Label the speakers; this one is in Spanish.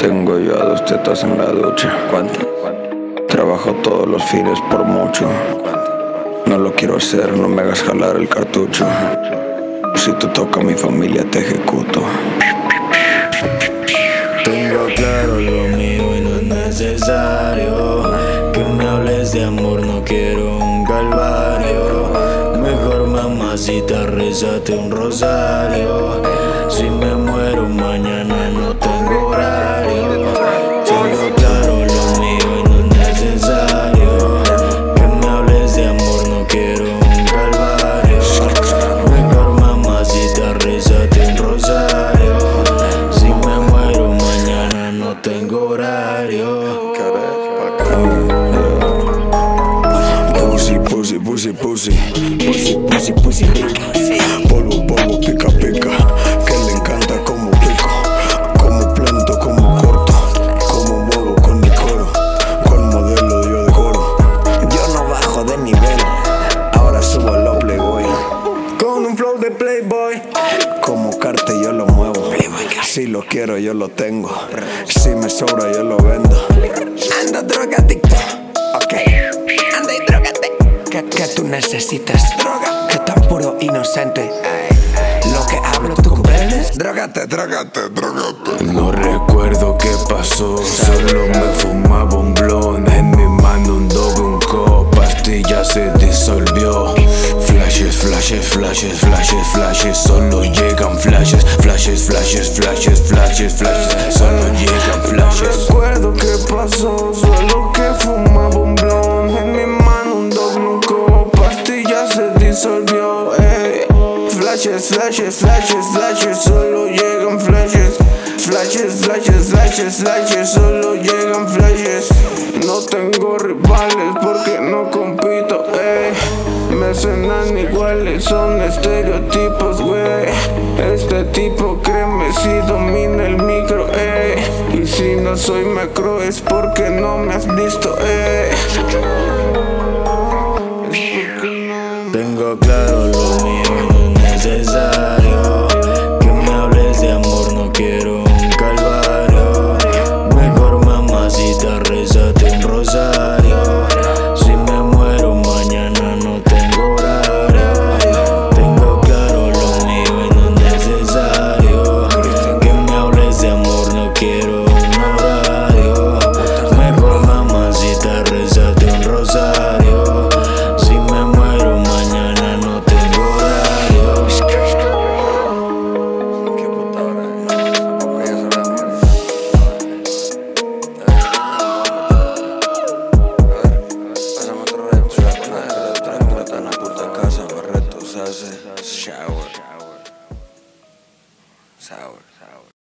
Speaker 1: Tengo yo a dos tetas en la ducha.
Speaker 2: ¿Cuánto?
Speaker 1: Trabajo todos los fines por mucho. No lo quiero hacer, no me hagas jalar el cartucho. Si tú toca mi familia, te ejecuto.
Speaker 3: Tengo claro lo mío y no es necesario que me hables de amor, no quiero un calvario. Mejor mamacita, rezate un rosario. Si me muero mañana no
Speaker 1: Polvo, polvo, pica, pica. Que le encanta como pico. Como planto, como corto. Como muevo con mi coro. Con modelo yo decoro. Yo no bajo de nivel. Ahora subo a playboy. Con un flow de playboy. Como carte yo lo muevo. Si lo quiero yo lo tengo. Si me sobra yo lo vendo. Anda drogadicto. Ok. Anda y drogate. ¿Qué, qué tú necesitas? Droga. Puro inocente. Lo que hablo tú comprendes. Drogate, drogate, drogate.
Speaker 3: No recuerdo qué pasó, solo me fumaba un blon En mi mano un dog, un co, pastilla se disolvió Flashes, flashes, flashes, flashes, flashes Solo llegan flashes, flashes, flashes, flashes, flashes, flashes Solo llegan flashes
Speaker 4: No recuerdo qué pasó, solo que Flashes, flashes, flashes, solo llegan flashes. Flashes, flashes, flashes, flashes, solo llegan flashes. No tengo rivales porque no compito, ey me suenan iguales, son estereotipos, güey. Este tipo créeme si domina el micro, ey Y si no soy macro es porque no me has visto, ey
Speaker 1: hace shower. Sour. Sour.